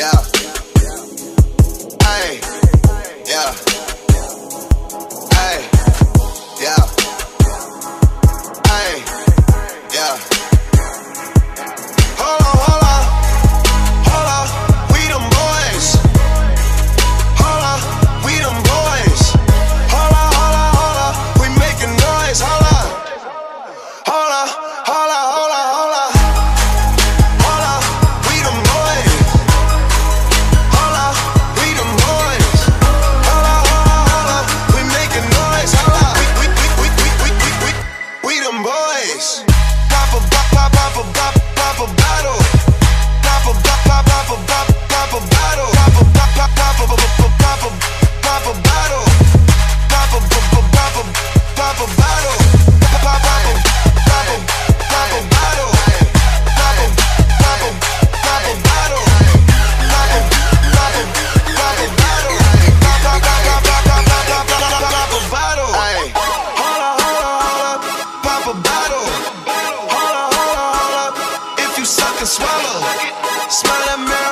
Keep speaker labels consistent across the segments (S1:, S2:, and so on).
S1: Yeah. suck and swallow. Smile at me.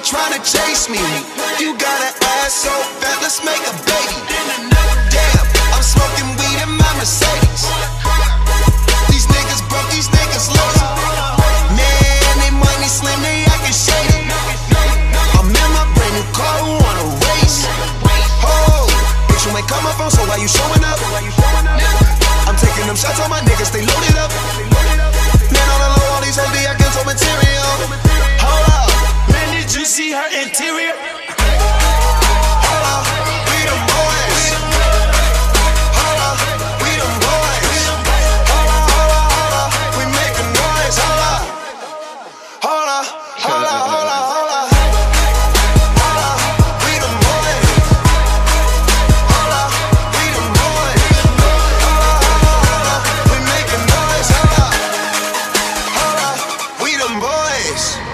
S1: trying to chase me. You got an ass so fat, let's make a baby. Damn, I'm smoking weed in my Mercedes. These niggas broke, these niggas lazy. Man, they money slim, they acting shady. I'm in my brand new car, who wanna race? Oh, bitch, you ain't call my phone, so why you showing up? I'm taking them shots, on my niggas, they loaded up. Man, on the low, all these heavy, I can so material. es.